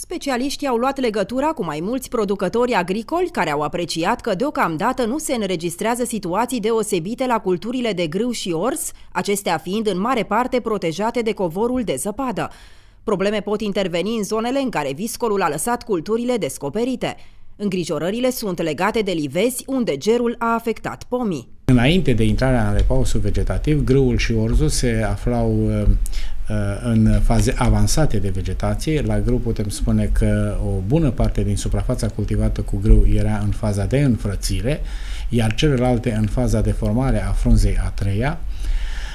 Specialiștii au luat legătura cu mai mulți producători agricoli care au apreciat că deocamdată nu se înregistrează situații deosebite la culturile de grâu și ors, acestea fiind în mare parte protejate de covorul de zăpadă. Probleme pot interveni în zonele în care viscolul a lăsat culturile descoperite. Îngrijorările sunt legate de livezi unde gerul a afectat pomii. Înainte de intrarea în repausul vegetativ, grâul și orzul se aflau uh, uh, în faze avansate de vegetație. La grâu putem spune că o bună parte din suprafața cultivată cu grâu era în faza de înfrățire, iar celelalte în faza de formare a frunzei a treia.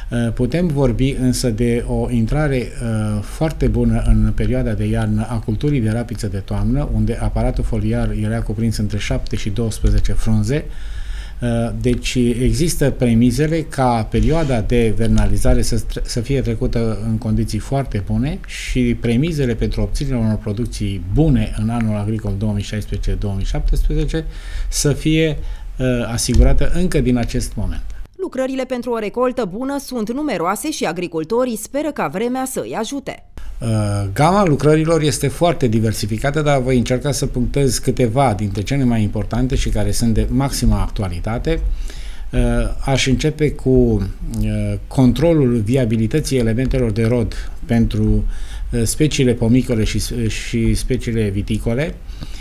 Uh, putem vorbi însă de o intrare uh, foarte bună în perioada de iarnă a culturii de rapiță de toamnă, unde aparatul foliar era cuprins între 7 și 12 frunze, uh, deci există premizele ca perioada de vernalizare să, să fie trecută în condiții foarte bune și premizele pentru obținerea unor producții bune în anul agricol 2016-2017 să fie asigurată încă din acest moment. Lucrările pentru o recoltă bună sunt numeroase și agricultorii speră ca vremea să îi ajute. Uh, gama lucrărilor este foarte diversificată, dar voi încerca să punctez câteva dintre cele mai importante și care sunt de maximă actualitate. Uh, aș începe cu uh, controlul viabilității elementelor de rod pentru speciile pomicole și, și speciile viticole. Uh,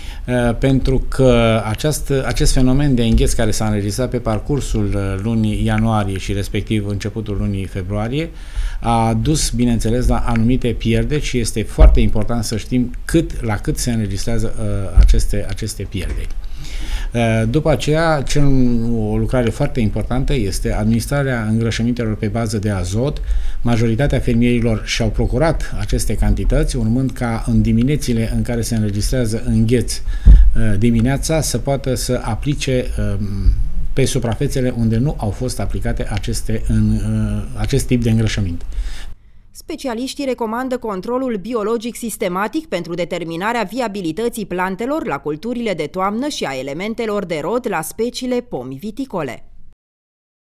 pentru că acest, acest fenomen de îngheț care s-a înregistrat pe parcursul uh, lunii ianuarie și respectiv începutul lunii februarie a dus, bineînțeles, la anumite pierderi și este foarte important să știm cât, la cât se înregistrează uh, aceste, aceste pierderi. Uh, după aceea, cel, o lucrare foarte importantă este administrarea îngrășămintelor pe bază de azot. Majoritatea fermierilor și-au procurat aceste cantități, urmând ca în diminețile în care se înregistrează îngheț uh, dimineața să poată să aplice um, pe suprafețele unde nu au fost aplicate aceste, în, uh, acest tip de îngrășăminte. Specialiștii recomandă controlul biologic sistematic pentru determinarea viabilității plantelor la culturile de toamnă și a elementelor de rod la speciile pomi viticole.